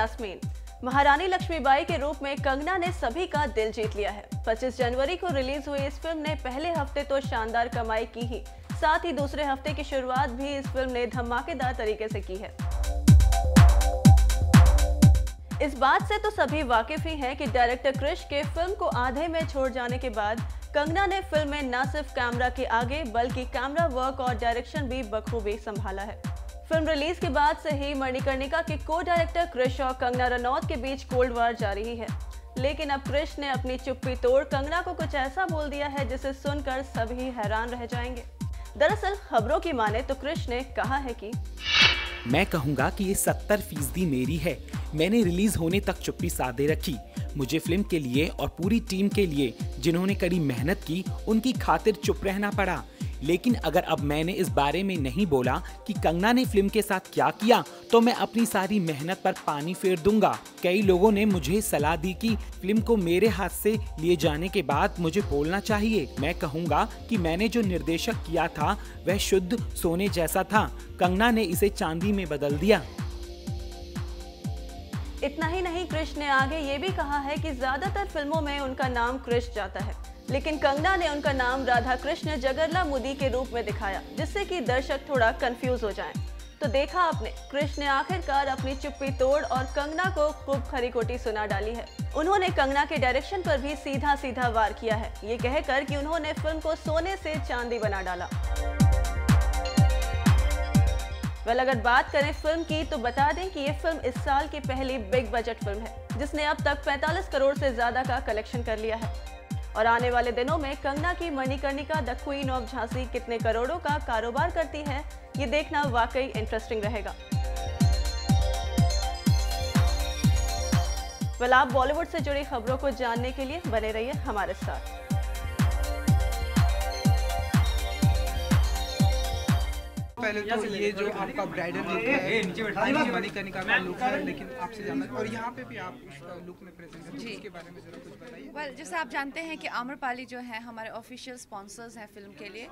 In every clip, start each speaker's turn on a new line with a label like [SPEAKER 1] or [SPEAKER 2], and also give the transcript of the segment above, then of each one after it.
[SPEAKER 1] यास्मीन। महारानी लक्ष्मीबाई के रूप में कंगना ने सभी का दिल जीत लिया है। 25 जनवरी को रिलीज़ हुई इस फ़िल्म ने पहले हफ़्ते तो शानदार कमाई की ही, साथ ही दूसरे हफ़्ते की शुरुआत भी इस फ़िल्म ने धमाकेदार तरीके से की है। इस बात से तो सभी वाकिफ ही हैं कि डायरेक्टर क्रिश के फ़िल्म को आधे में छोड़ जाने के बाद कंगना ने फ़िल्म में न सिर्फ़ कैमरा के आगे, बल्कि कैमरा वर्क और डायरेक्शन भी बखूबी संभाला है। फ़िल्म रिलीज़ के बाद से ही मणिकर्णिका के को डायरेक्टर क्रिश और कंगना रनौत के बीच कोल्ड वार जारी ही। है लेकिन अब क्रिश ने अपनी चुप्पी तोड़ कंगना को कुछ ऐसा बोल दिया है जिसे सुनकर सभी हैरान रह जाएँगे। दरअसल, खबरों की माने तो क्रिश ने कहा है कि
[SPEAKER 2] मैं कहूँगा कि ये सत्तर फ़ीसदी मेरी है। मैंने रिलीज़ होने तक चुप्पी साधे रखी। मुझे फ़िल्म के लिए और पूरी टीम के लिए जिन्होंने कड़ी मेहनत की, उनकी खातिर चुप रहना पड़ा। लेकिन अगर अब मैंने इस बारे में नहीं बोला कि कंगना ने फ़िल्म के साथ क्या किया तो मैं अपनी सारी मेहनत पर पानी फेर दूँगा। कई लोगों ने मुझे सलाह दी कि फ़िल्म को मेरे हाथ से लिए जाने के बाद मुझे बोलना चाहिए। मैं कहूँगा कि मैंने जो निर्देशक किया था, वह शुद्ध सोने जैसा था। कंगना ने इसे चांदी में बदल दिया।
[SPEAKER 1] इतना ही नहीं, कृष्ण ने आगे ये भी कहा है कि ज़्यादातर फ़िल्मों में उनका नाम कृष्ण जाता है। लेकिन कंगना ने उनका नाम राधा कृष्ण जगरला मुदी के रूप में दिखाया, जिससे कि दर्शक थोड़ा कंफ्यूज हो जाएँ। तो देखा आपने, कृष्ण ने आखिरकार अपनी चुप्पी तोड़ और कंगना को खूब खरी खोटी सुना डाली है। उन्होंने कंगना के डायरेक्शन पर भी सीधा सीधा वार किया है। ये कहकर कि उन्होंने फ़िल्म को सोने से चांदी बना डाला। वेल, अगर बात करें फ़िल्म की तो बता दें कि ये फ़िल्म इस साल की पहली बिग बजट फ़िल्म है, जिसने अब तक 45 करोड़ से ज़्यादा का कलेक्शन कर लिया है। और आने वाले दिनों में कंगना की Manikarnika the queen of Jhansi कितने करोड़ों का कारोबार करती है, ये देखना वाकई इंटरेस्टिंग रहेगा। वेल आप बॉलीवुड से जुड़ी खबरों को जानने के लिए बने रहिए हमारे साथ।
[SPEAKER 3] पहले तो ये जो आपका ब्राइडल लुक है मणिकर्णिका का लुक है लेकिन आपसे जानना और यहाँ पे भी आप लुक में प्रेजेंट हैं उसके बारे में जरा कुछ बताइए।
[SPEAKER 4] वेल जैसे आप जानते हैं कि आम्रपाली जो है हमारे ऑफिशियल स्पॉन्सर्स हैं फ़िल्म के लिए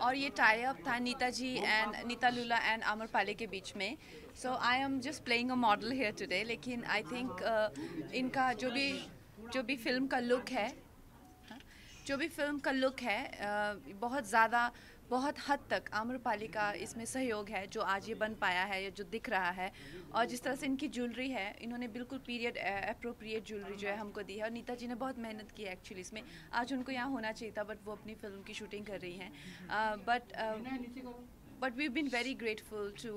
[SPEAKER 4] और ये टाई अप था नीता जी एंड नीता लूला एंड आम्रपाली के बीच में। So I am just playing a model here today लेकिन आई थिंक इनका जो भी जो भी फ़िल्म का लुक है हाँ, जो भी फ़िल्म का लुक है बहुत ज़्यादा बहुत हद तक आम्रपाली का इसमें सहयोग है, जो आज ये बन पाया है, या जो दिख रहा है। और जिस तरह से इनकी ज्वेलरी है, इन्होंने बिल्कुल पीरियड अप्रोप्रिएट ज्वेलरी जो है हमको दी है। और नीता जी ने बहुत मेहनत की है एक्चुअली इसमें। आज उनको यहाँ होना चाहिए था बट वो अपनी फ़िल्म की शूटिंग कर रही हैं। But but we been very grateful to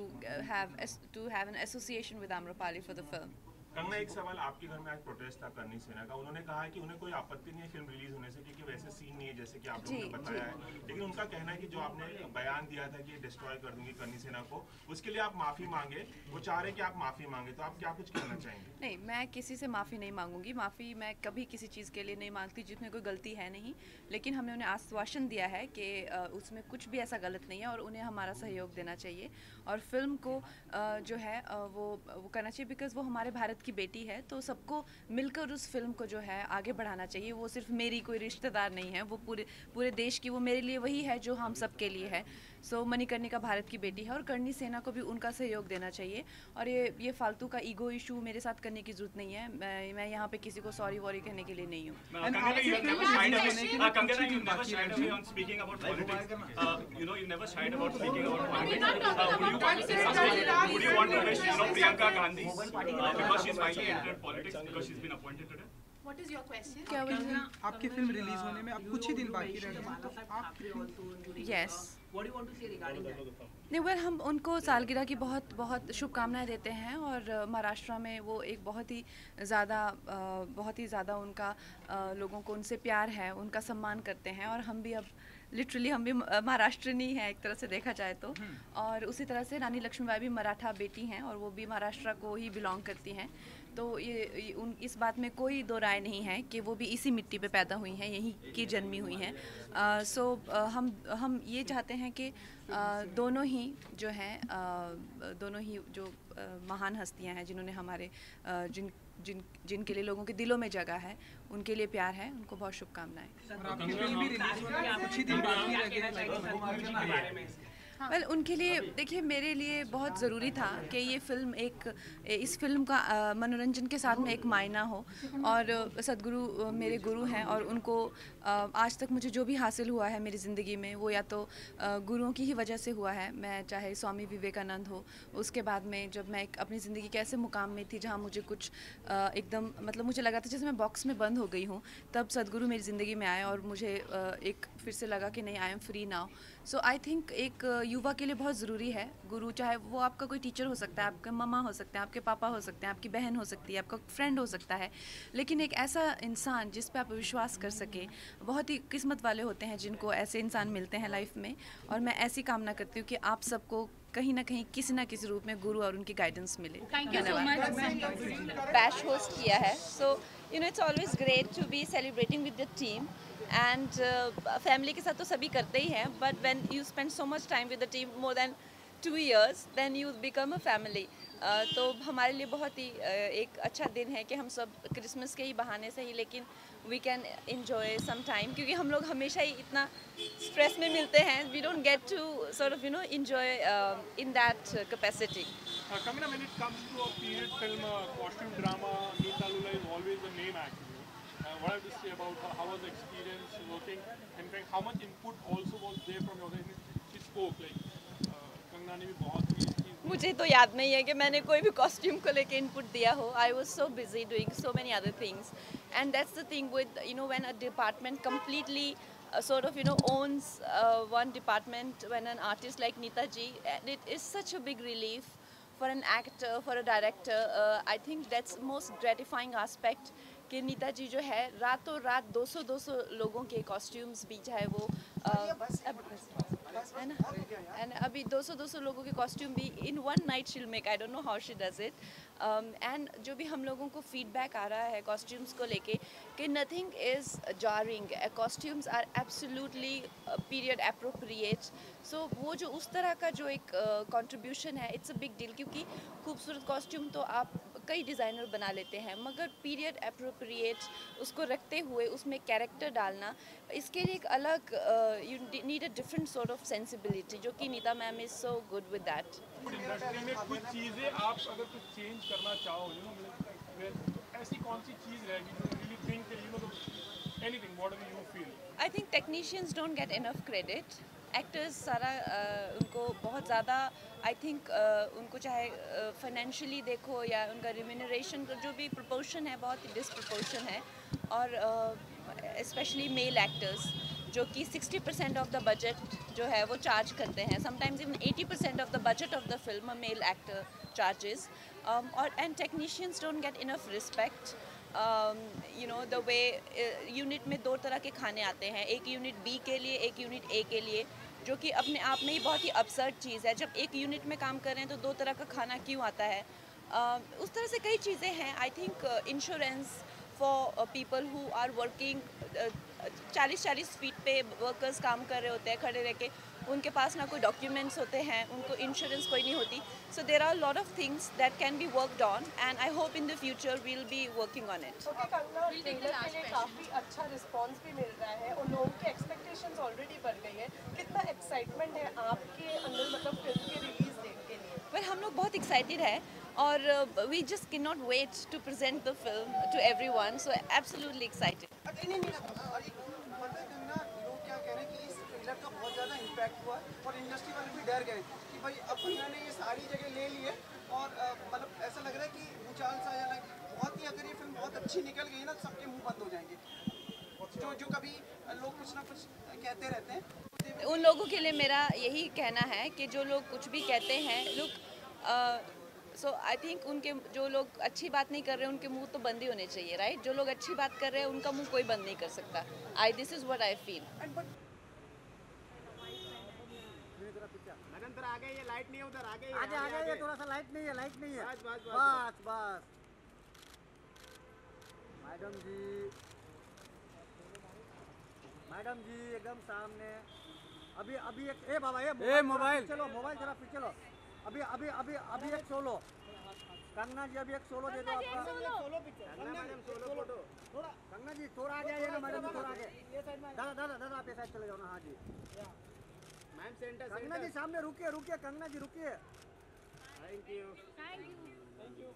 [SPEAKER 4] have to have an association with Amrapali for the film
[SPEAKER 5] Kangana एक सवाल आपके घर में आज प्रोटेस्ट था करनी सेना का। उन्होंने कहा है कि उन्हें कोई आपत्ति नहीं है फ़िल्म रिलीज़ होने से क्योंकि वैसे सीन नहीं है जैसे कि आप लोगों ने बताया है। लेकिन उनका कहना है कि जो आपने बयान दिया था कि डिस्ट्रॉय कर दूँगी करनी सेना को उसके लिए आप माफ़ी मांगे। वो चाह रहे कि आप माफ़ी मांगे तो आप क्या कुछ कहना चाहेंगे?
[SPEAKER 4] नहीं मैं किसी से माफ़ी नहीं मांगूँगी। माफ़ी मैं कभी किसी चीज़ के लिए नहीं मांगती जिसमें कोई गलती है नहीं। लेकिन हमने उन्हें आश्वासन दिया है कि उसमें कुछ भी ऐसा गलत नहीं है और उन्हें हमारा सहयोग देना चाहिए। और फ़िल्म को जो है वो वो करना चाहिए बिकॉज़ वो हमारे भारत की बेटी है तो सबको मिलकर उस फ़िल्म को जो है आगे बढ़ाना चाहिए। वो सिर्फ़ मेरी कोई रिश्तेदार नहीं है, वो पूरे पूरे देश की, वो मेरे लिए वही है जो हम सब के लिए है। सो मणिकर्णिका भारत की बेटी है और करनी सेना को भी उनका सहयोग देना चाहिए। और ये ये फालतू का ईगो इशू मेरे साथ करने की ज़रूरत नहीं है। मैं मैं यहाँ पे किसी को सॉरी वॉरी कहने के लिए नहीं
[SPEAKER 3] हूँ। What is your question? क्या आपकी फ़िल्म रिलीज़ होने में अब कुछ ही दिन बाकी रह गए तो आप
[SPEAKER 4] यस नहीं वेल हम उनको सालगिरह की बहुत बहुत शुभकामनाएँ देते हैं और महाराष्ट्र में वो एक बहुत ही ज़्यादा बहुत ही ज़्यादा उनका लोगों को उनसे प्यार है उनका सम्मान करते हैं और हम भी अब लिटरली हम भी महाराष्ट्रनी हैं एक तरह से देखा जाए तो। और उसी तरह से रानी लक्ष्मीबाई भी मराठा बेटी हैं और वो भी महाराष्ट्र को ही बिलोंग करती हैं। तो ये ये उन इस बात में कोई दो राय नहीं है कि वो भी इसी मिट्टी पे पैदा हुई हैं यहीं की जन्मी हुई हैं। सो हम हम ये चाहते हैं कि आ, दोनों ही जो हैं दोनों ही जो आ, महान हस्तियाँ हैं जिन्होंने हमारे आ, जिन जिन जिनके लिए लोगों के दिलों में जगह है उनके लिए प्यार है उनको बहुत शुभकामनाएँ।
[SPEAKER 6] वेल well, उनके लिए देखिए मेरे लिए बहुत ज़रूरी था कि ये फ़िल्म एक इस फ़िल्म का मनोरंजन के साथ में एक मायना हो। और सदगुरु मेरे गुरु हैं और उनको आज तक मुझे जो भी हासिल हुआ है मेरी ज़िंदगी में वो या तो गुरुओं की ही वजह से हुआ है। मैं चाहे स्वामी विवेकानंद हो उसके बाद में जब मैं एक अपनी ज़िंदगी के ऐसे मुकाम में थी जहाँ मुझे कुछ एकदम मतलब मुझे लगा था जैसे मैं बॉक्स में बंद हो गई हूँ तब सदगुरु मेरी ज़िंदगी में आए और मुझे एक फिर से लगा कि नहीं I am free now so I think एक युवा के लिए बहुत ज़रूरी है। गुरु चाहे वो आपका कोई टीचर हो सकता है आपके ममा हो सकते हैं आपके पापा हो सकते हैं आपकी बहन हो सकती है आपका फ्रेंड हो सकता है। लेकिन एक ऐसा इंसान जिस पर आप विश्वास कर सके बहुत ही किस्मत वाले होते हैं जिनको ऐसे इंसान मिलते हैं लाइफ में। और मैं ऐसी कामना करती हूँ कि आप सबको कहीं ना कहीं किसी ना किसी रूप में गुरु और उनकी गाइडेंस मिले।
[SPEAKER 4] बैश होस्ट किया है। So you know it's always great to be celebrating with the team and family के साथ तो सभी करते ही हैं but when you spend so much time with the team more than two years then you become a family तो हमारे लिए बहुत ही uh, एक अच्छा दिन है कि हम सब क्रिसमस के ही बहाने से ही लेकिन we can enjoy some time क्योंकि हम लोग हमेशा ही इतना स्ट्रेस में मिलते हैं। We don't get to sort of you know enjoy in that capacity
[SPEAKER 7] Kamina, when it comes to a period film, uh, costume drama, Lula is always the. what I have to say about her, how was the experience working, and fact, how much input also was there from your side? She spoke like Kangana ने भी बहुत
[SPEAKER 4] मुझे तो याद नहीं है कि मैंने कोई भी कॉस्ट्यूम को लेके इनपुट दिया हो I was so busy doing so many other things and that's the thing with you know when a department completely uh, sort of you know owns uh, one department when an artist like Nita ji and it is such a big relief for an actor for a director uh, I think that's most gratifying aspect कि नीता जी जो है रातों रात 200-200 लोगों के costumes भी चाहे वो है ना? एंड अभी 200-200 लोगों के कॉस्ट्यूम भी in one night she'll make I don't know how she does it and जो भी हम लोगों को फीडबैक आ रहा है कॉस्ट्यूम्स को लेके कि nothing is jarring costumes are absolutely period appropriate so वो जो उस तरह का जो एक कंट्रीब्यूशन uh, है इट्स अ बिग डील क्योंकि खूबसूरत कॉस्ट्यूम तो आप कई डिज़ाइनर बना लेते हैं मगर पीरियड अप्रोप्रिएट उसको रखते हुए उसमें कैरेक्टर डालना इसके लिए एक अलग you need a different sort of sensibility जो कि Neeta ma'am is so good with that
[SPEAKER 7] industry में कुछ चीज़ें आप अगर कुछ चेंज करना चाहो यू नो ऐसी कौन सी चीज़ रहेगी जो really think you know anything what you feel
[SPEAKER 4] I think technicians don't get enough credit actors सारा उनको बहुत ज़्यादा आई थिंक उनको चाहे फाइनेंशियली देखो या उनका रिमिनरेशन का जो भी प्रपोर्शन है, बहुत ही डिसप्रपोर्शन है। और स्पेशली मेल एक्टर्स जो कि 60 परसेंट ऑफ़ द बजट जो है, वो चार्ज करते हैं। Sometimes even 80 percent of the budget of the film male actor charges और and technicians don't get enough respect you know the way unit में दो तरह के खाने आते हैं, एक यूनिट बी के लिए, एक यूनिट ए के लिए। जो कि अपने आप में ही बहुत ही अपसर्ड चीज़ है। जब एक यूनिट में काम कर रहे हैं तो दो तरह का खाना क्यों आता है? uh, उस तरह से कई चीज़ें हैं। I think insurance for people who are working चालीस चालीस फीट पे वर्कर्स काम कर रहे होते हैं खड़े रह के। उनके पास ना कोई डॉक्यूमेंट्स होते हैं उनको इंश्योरेंस कोई नहीं होती। So there are lot of things that can be worked on and I hope in the future we'll be working on it
[SPEAKER 8] काफ़ी अच्छा रिस्पॉन्स भी मिल रहा है और लोगों की एक्सपेक्टेशंस ऑलरेडी बढ़ गई है। कितना एक्साइटमेंट है आपके अंदर मतलब फ़िल्म के रिलीज़ डेट के लिए?
[SPEAKER 4] वेल हम लोग बहुत एक्साइटेड है और we just can not wait to present the film to everyone so absolutely excited
[SPEAKER 9] impact हुआ और इंडस्ट्री वाले भी डर गए कि भाई अब इन्होंने ये सारी जगह ले लिए और मतलब ऐसा लग रहा है कि भूचाल सा या बहुत ही अगर ये फ़िल्म बहुत अच्छी निकल गई ना तो सबके मुँह बंद हो जाएँगे। जो जो कभी लोग कुछ ना कुछ कहते रहते हैं
[SPEAKER 4] उन लोगों के लिए मेरा यही कहना है कि जो लोग कुछ भी कहते हैं लुक सो आई थिंक उनके जो लोग अच्छी बात नहीं कर रहे उनके मुँह तो बंद ही होने चाहिए राइट right? जो लोग अच्छी बात कर रहे हैं उनका मुँह कोई बंद नहीं कर सकता। I this is what I feel
[SPEAKER 9] आगे ये लाइट नहीं है उधर आगे
[SPEAKER 10] आगे आगे ये थोड़ा सा लाइट नहीं है लाइट नहीं है। बस बस। बस। मैडम जी। मैडम जी एकदम सामने। अभी अभी एक ए बाबा ये ए मोबाइल चलो मोबाइल जरा फिर चलो अभी अभी अभी अभी एक सोलो। कंगना जी अभी एक सोलो दे दो आपका। Solo. Picture madam solo photo. थोड़ा। कंगना जी थोड़ा आगे आइए ना मैडम थोड़ा। आगे दादा दादा दादा आप ये साइड चले जाओ ना हाँ जी। मैम सेंटर कंगना जी सामने रुकिए रुकिए कंगना जी रुकिए।
[SPEAKER 11] Thank you
[SPEAKER 12] thank you thank you